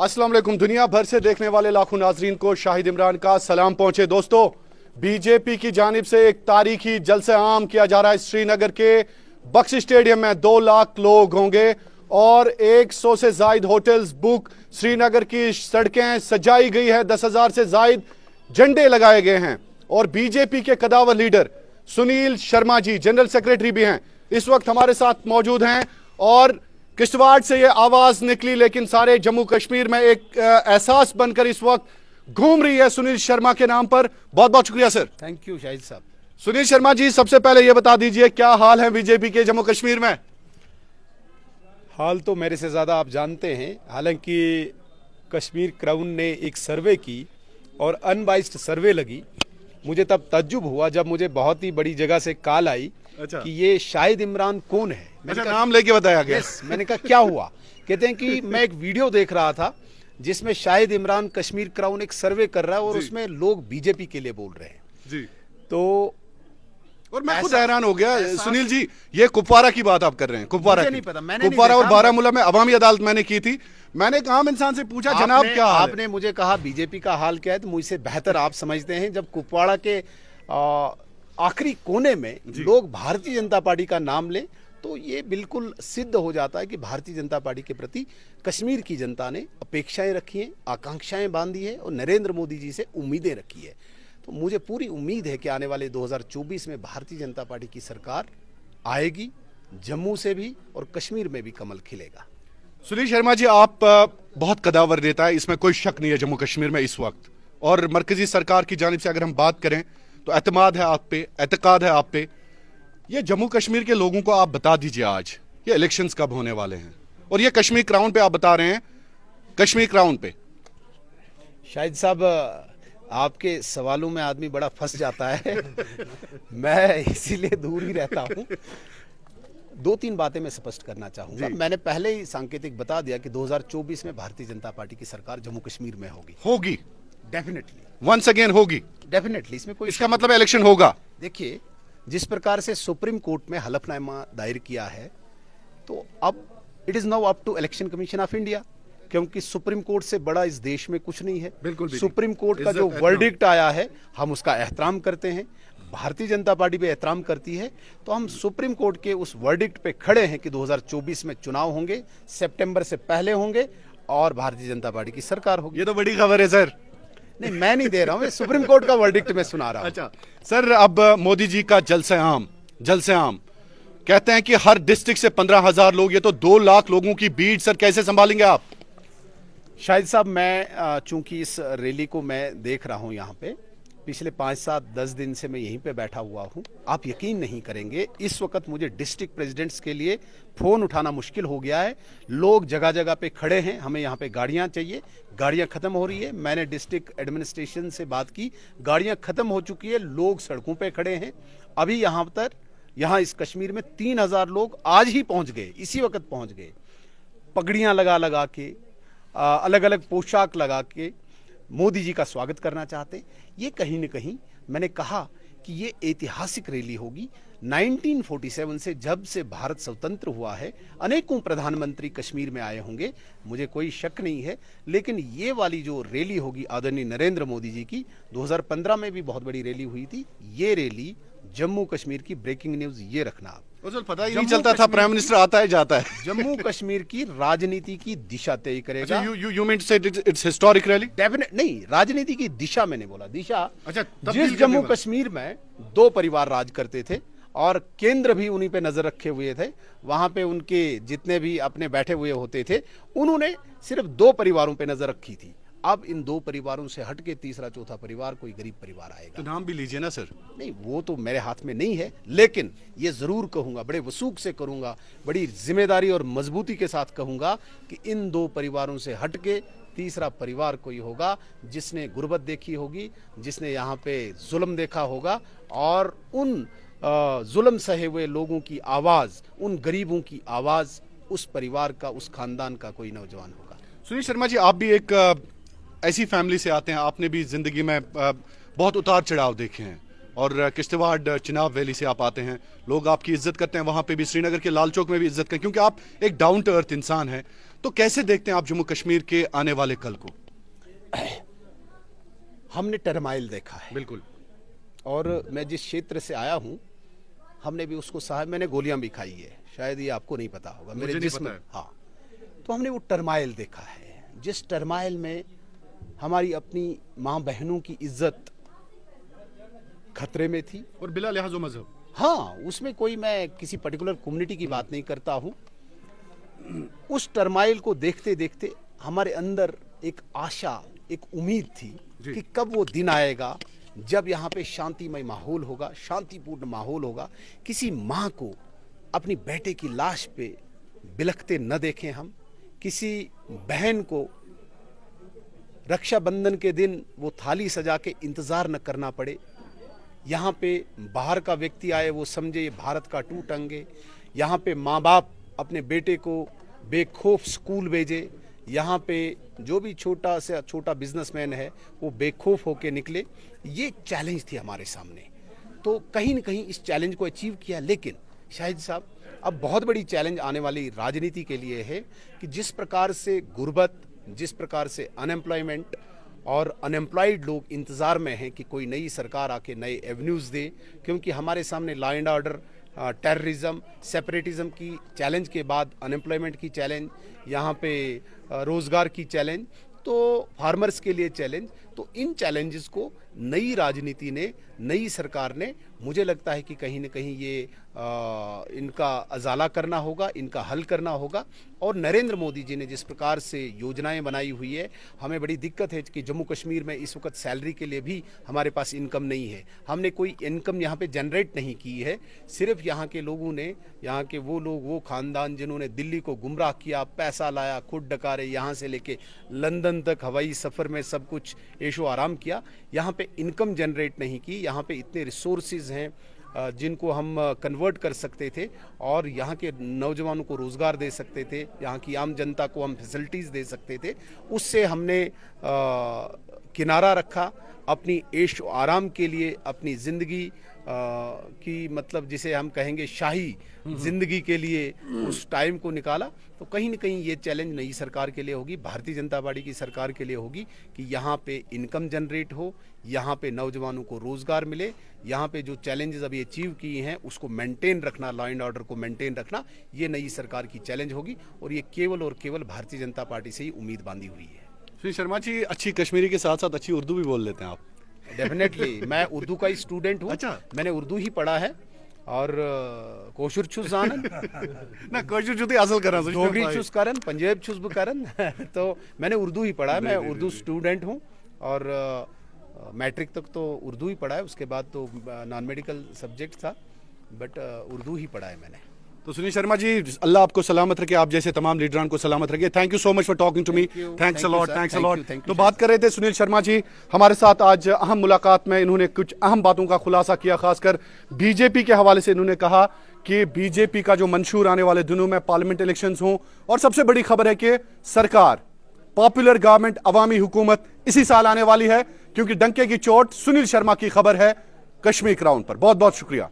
वालेकुम। दुनिया भर से देखने वाले लाखों नाजरीन को शाहिद इमरान का सलाम पहुँचे। दोस्तों, बीजेपी की जानब से एक तारीखी जलसे आम किया जा रहा है। श्रीनगर के बक्स स्टेडियम में दो लाख लोग होंगे और 100 से जायद होटल्स बुक श्रीनगर की सड़कें सजाई गई है। दस हज़ार से जायद झंडे लगाए गए हैं और बीजेपी के कदावर leader Sunil Sharma ji, general secretary भी हैं। इस वक्त हमारे साथ मौजूद हैं और किश्तवाड़ से ये आवाज़ निकली लेकिन सारे जम्मू कश्मीर में एक एहसास बनकर इस वक्त घूम रही है सुनील शर्मा के नाम पर। बहुत बहुत शुक्रिया सर। थैंक यू शाहिद साहब। सुनील शर्मा जी सबसे पहले ये बता दीजिए क्या हाल है बीजेपी के जम्मू कश्मीर में? हाल तो मेरे से ज़्यादा आप जानते हैं। हालाँकि कश्मीर क्राउन ने एक सर्वे की और अनबाइस्ड सर्वे लगी। मुझे तब तजुब हुआ जब मुझे बहुत ही बड़ी जगह से कॉल आई अच्छा। कि ये शाहिद इमरान कौन है? मैंने अच्छा, नाम लेके बताया गया। yes, मैंने कहा क्या हुआ? कहते हैं कि मैं एक वीडियो देख रहा था जिसमें शाहिद इमरान कश्मीर क्राउन एक सर्वे कर रहा है और उसमें लोग बीजेपी के लिए बोल रहे हैं। जी। तो और मैं खुद हैरान हो गया। सुनील जी ये कुपवारा की बात आप कर रहे हैं कुपवारा नहीं पता मैंने कुपवारा और बारामूला में अवामी अदालत मैंने की थी। मैंने एक आम इंसान से पूछा जनाब क्या आपने मुझे कहा बीजेपी का हाल क्या है? तो मुझसे बेहतर आप समझते हैं जब कुपवाड़ा के आखिरी कोने में लोग भारतीय जनता पार्टी का नाम ले तो ये बिल्कुल सिद्ध हो जाता है कि भारतीय जनता पार्टी के प्रति कश्मीर की जनता ने अपेक्षाएँ रखी हैं आकांक्षाएँ बांधी है और नरेंद्र मोदी जी से उम्मीदें रखी है। तो मुझे पूरी उम्मीद है कि आने वाले 2024 में भारतीय जनता पार्टी की सरकार आएगी जम्मू से भी और कश्मीर में भी कमल खिलेगा। सुनील शर्मा जी आप बहुत कदावर देता है इसमें कोई शक नहीं है जम्मू कश्मीर में इस वक्त। और मरकजी सरकार की जानब से अगर हम बात करें तो एतमाद है आप पे एतकाद है आप पे। ये जम्मू कश्मीर के लोगों को आप बता दीजिए आज ये इलेक्शंस कब होने वाले हैं। और ये कश्मीर क्राउन पे आप बता रहे हैं कश्मीर क्राउन पे। शाहिद साहब आपके सवालों में आदमी बड़ा फंस जाता है। मैं इसीलिए दूर ही रहता हूँ। दो तीन बातें मैं स्पष्ट करना चाहूँगा। मैंने पहले ही सांकेतिक बता दिया कि 2024 में भारतीय जनता पार्टी की सरकार जम्मू कश्मीर में होगी। होगी। डेफिनेटली वंस अगेन होगी। डेफिनेटली इसमें कोई इसका मतलब इलेक्शन होगा। देखिए जिस प्रकार से सुप्रीम कोर्ट में हलफनामा दायर किया है तो अब it is now up to election commission of India क्योंकि सुप्रीम कोर्ट से बड़ा इस देश में कुछ नहीं है। बिल्कुल सुप्रीम कोर्ट का जो वर्डिक्ट आया है हम उसका एहतराम करते हैं। भारतीय जनता पार्टी भी एहतराम करती है। तो हम सुप्रीम कोर्ट के उस वर्डिक्ट पे खड़े हैं कि 2024 में चुनाव होंगे सितंबर से पहले होंगे और भारतीय जनता पार्टी की सरकार होगी। ये तो बड़ी खबर है सर। नहीं मैं नहीं दे रहा हूँ सुप्रीम कोर्ट का वर्डिक्ट में सुना रहा हूँ। अच्छा। सर अब मोदी जी का जलसे आम जलसे आम कहते हैं कि हर डिस्ट्रिक्ट से पंद्रह हज़ार लोग ये तो दो लाख लोगों की भीड़ सर कैसे संभालेंगे आप? शाहिद साहब मैं चूँकि इस रैली को मैं देख रहा हूँ यहाँ पे पिछले पाँच सात, दस दिन से मैं यहीं पे बैठा हुआ हूँ। आप यकीन नहीं करेंगे, इस वक्त मुझे डिस्ट्रिक्ट प्रेसिडेंट्स के लिए फ़ोन उठाना मुश्किल हो गया है। लोग जगह जगह पे खड़े हैं, हमें यहाँ पे गाड़ियाँ चाहिए। गाड़ियाँ ख़त्म हो रही है। मैंने डिस्ट्रिक्ट एडमिनिस्ट्रेशन से बात की। गाड़ियाँ ख़त्म हो चुकी है। लोग सड़कों पर खड़े हैं। अभी यहाँ पर, यहाँ इस कश्मीर में तीन हज़ार लोग आज ही पहुँच गए, इसी वक्त पहुँच गए। पगड़ियाँ लगा लगा के अलग अलग पोशाक लगा के मोदी जी का स्वागत करना चाहते ये कहीं न कहीं मैंने कहा कि ये ऐतिहासिक रैली होगी। 1947 से जब से भारत स्वतंत्र हुआ है, अनेकों प्रधानमंत्री कश्मीर में आए होंगे। मुझे कोई शक नहीं है, लेकिन ये वाली जो रैली होगी आदरणीय नरेंद्र मोदी जी की 2015 में भी बहुत बड़ी रैली हुई थी। ये रैली जम्मू कश्मीर की ब्रेकिंग न्यूज़, ये रखना आप। पता ही नहीं चलता था प्राइम मिनिस्टर आता है जाता है। जम्मू कश्मीर की राजनीति की दिशा तय करेगा। You you you mean say it's historic rally definite नहीं राजनीति की दिशा मैंने बोला। दिशा अच्छा जिस जम्मू कश्मीर में दो परिवार राज करते थे और केंद्र भी उन्हीं पे नज़र रखे हुए थे वहाँ पे उनके जितने भी अपने बैठे हुए होते थे उन्होंने सिर्फ़ दो परिवारों पे नज़र रखी थी। अब इन दो परिवारों से हट के तीसरा चौथा परिवार कोई गरीब परिवार आएगा। तो नाम भी लीजिए ना सर। नहीं वो तो मेरे हाथ में नहीं है लेकिन ये ज़रूर कहूँगा बड़े वसूख से करूँगा बड़ी ज़िम्मेदारी और मजबूती के साथ कहूँगा कि इन दो परिवारों से हट के तीसरा परिवार कोई होगा जिसने गुर्बत देखी होगी जिसने यहाँ पे जुल्म देखा होगा और उन जुल्म सहे हुए लोगों की आवाज़ उन गरीबों की आवाज़ उस परिवार का उस खानदान का कोई नौजवान होगा। सुनील शर्मा जी आप भी एक ऐसी फैमिली से आते हैं आपने भी ज़िंदगी में बहुत उतार चढ़ाव देखे हैं। और किश्तवाड़ चिनाब वैली से आप आते हैं। लोग आपकी इज़्ज़त करते हैं वहाँ पे भी श्रीनगर के लाल चौक में भी इज़्ज़त करें क्योंकि आप एक डाउन टू अर्थ इंसान हैं। तो कैसे देखते हैं आप जम्मू कश्मीर के आने वाले कल को? हमने टर्माइल देखा है। बिल्कुल। और मैं जिस क्षेत्र से आया हूँ हमने भी उसको साहब मैंने गोलियाँ भी खाई है। शायद ये आपको नहीं पता होगा मेरे जिस्म। हाँ। तो हमने वो टर्माइल देखा है। जिस टर्माइल में हमारी अपनी माँ बहनों की इज़्ज़त खतरे में थी। और बिला लिहाज मज़हब। हाँ उसमें कोई मैं किसी पर्टिकुलर कम्युनिटी की बात नहीं करता हूँ। उस टर्माइल को देखते देखते हमारे अंदर एक आशा एक उम्मीद थी कि कब वो दिन आएगा जब यहाँ पे शांतिमय माहौल होगा शांतिपूर्ण माहौल होगा। किसी माँ को अपनी बेटे की लाश पे बिलखते न देखें हम। किसी बहन को रक्षाबंधन के दिन वो थाली सजा के इंतज़ार न करना पड़े। यहाँ पे बाहर का व्यक्ति आए, वो समझे ये भारत का टूट अंग यहाँ पे माँ बाप अपने बेटे को बेखौफ स्कूल भेजे। यहाँ पे जो भी छोटा से छोटा बिजनेसमैन है, वो बेखौफ होके निकले। ये चैलेंज थी हमारे सामने। तो कहीं न कहीं इस चैलेंज को अचीव किया, लेकिन शाहिद साहब, अब बहुत बड़ी चैलेंज आने वाली राजनीति के लिए है कि जिस प्रकार से गुर्बत जिस प्रकार से अनएम्प्लॉयमेंट और अनएम्प्लॉयड लोग इंतज़ार में हैं कि कोई नई सरकार आके नए एवेन्यूज़ दे, क्योंकि हमारे सामने law and order terrorism separatism की चैलेंज के बाद अनएम्प्लॉयमेंट की चैलेंज यहाँ पे रोज़गार की चैलेंज तो फार्मर्स के लिए चैलेंज तो इन चैलेंजेस को नई राजनीति ने नई सरकार ने मुझे लगता है कि कहीं ना कहीं ये आ, इनका अजाला करना होगा इनका हल करना होगा। और नरेंद्र मोदी जी ने जिस प्रकार से योजनाएँ बनाई हुई है हमें बड़ी दिक्कत है कि जम्मू कश्मीर में इस वक्त सैलरी के लिए भी हमारे पास इनकम नहीं है। हमने कोई इनकम यहाँ पे जनरेट नहीं की है। सिर्फ़ यहाँ के लोगों ने यहाँ के वो लोग वो खानदान जिन्होंने दिल्ली को गुमराह किया पैसा लाया खुद डकारे यहाँ से लेके लंदन तक हवाई सफ़र में सब कुछ ऐशो आराम किया यहाँ पे इनकम जनरेट नहीं की यहाँ पे इतने रिसोर्सेज हैं जिनको हम कन्वर्ट कर सकते थे और यहाँ के नौजवानों को रोज़गार दे सकते थे यहाँ की आम जनता को हम फैसिलिटीज़ दे सकते थे उससे हमने आ, किनारा रखा अपनी ऐश आराम के लिए अपनी ज़िंदगी की मतलब जिसे हम कहेंगे शाही ज़िंदगी के लिए उस टाइम को निकाला तो कहीं ना कहीं ये चैलेंज नई सरकार के लिए होगी, भारतीय जनता पार्टी की सरकार के लिए होगी कि यहाँ पे इनकम जनरेट हो, यहाँ पे नौजवानों को रोज़गार मिले, यहाँ पे जो चैलेंजेस अभी अचीव किए हैं, उसको मेंटेन रखना लॉ एंड ऑर्डर को मेंटेन रखना, ये नई सरकार की चैलेंज होगी और ये केवल और केवल भारतीय जनता पार्टी से ही उम्मीद बांधी हुई है। श्री शर्मा जी, अच्छी कश्मीरी के साथ साथ अच्छी उर्दू भी बोल लेते हैं आप। डेफिनेटली मैं उर्दू का ही स्टूडेंट हूँ। अच्छा। मैंने उर्दू ही पढ़ा है और कोशुर छुस जानन ना कशु जुदी हासिल कर रहा डोगरी छुस करन पंजाब छुस करन तो मैंने उर्दू ही पढ़ा है। मैं उर्दू स्टूडेंट हूँ और मैट्रिक तक तो उर्दू ही पढ़ा है। उसके बाद तो नॉन मेडिकल सब्जेक्ट था। बट उर्दू ही पढ़ा है मैंने। तो सुनील शर्मा जी अल्लाह आपको सलामत रखे आप जैसे तमाम लीडरान को सलामत रखे thank you so much for talking to me thanks a lot thanks a lot तो बात कर रहे थे सुनील शर्मा जी हमारे साथ आज अहम मुलाकात में इन्होंने कुछ अहम बातों का खुलासा किया खासकर बीजेपी के हवाले से इन्होंने कहा कि बीजेपी का जो मंशूर आने वाले दिनों में पार्लियामेंट इलेक्शन हों और सबसे बड़ी खबर है कि सरकार पॉपुलर गवर्नमेंट अवामी हुकूमत इसी साल आने वाली है क्योंकि डंके की चोट सुनील शर्मा की खबर है कश्मीर क्राउन पर। बहुत बहुत शुक्रिया।